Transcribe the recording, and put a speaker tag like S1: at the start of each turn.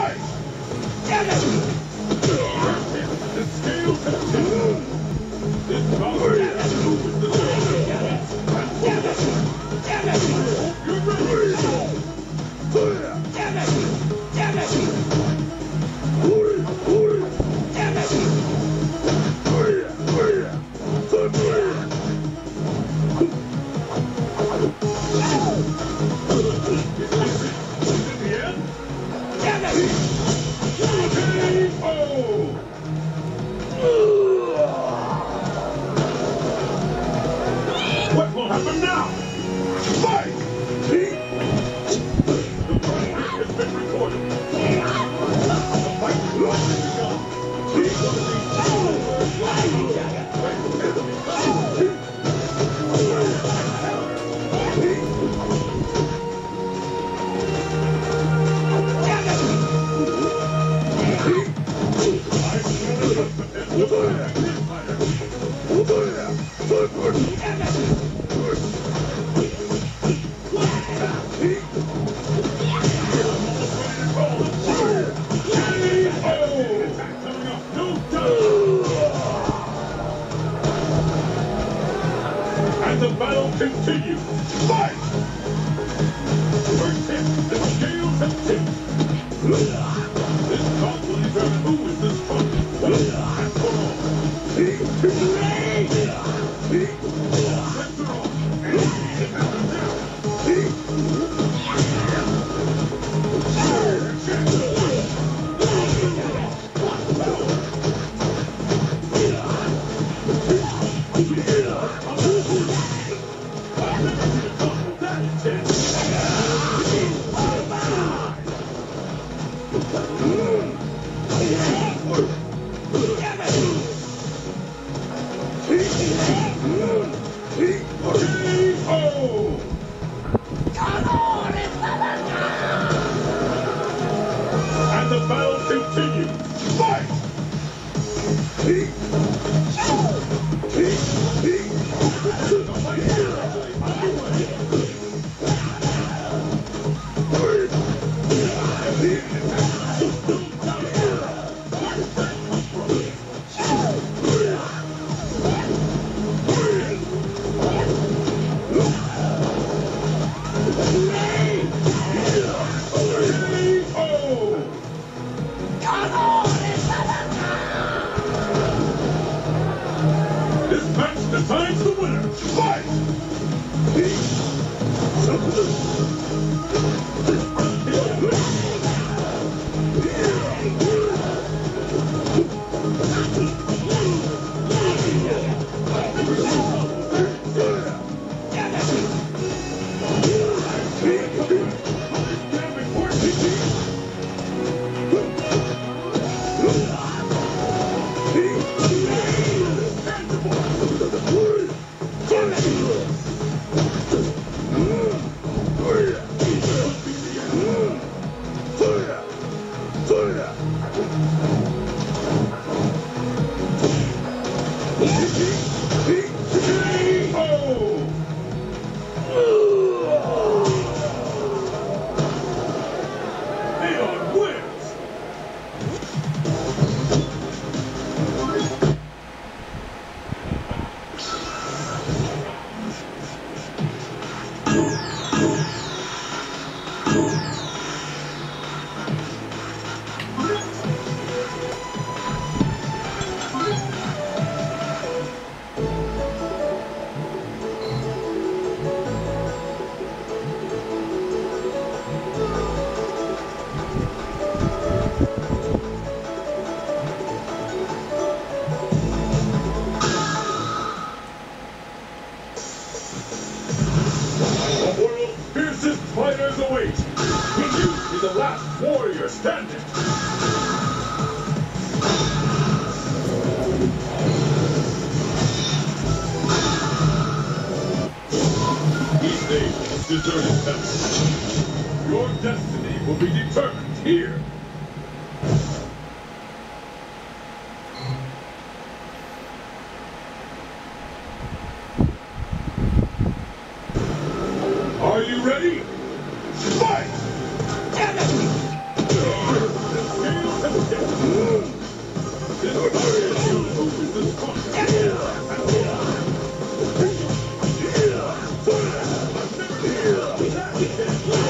S1: Fight! The tipped. KO! Your destiny will be determined here. Are you ready? Gracias.